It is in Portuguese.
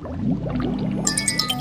Música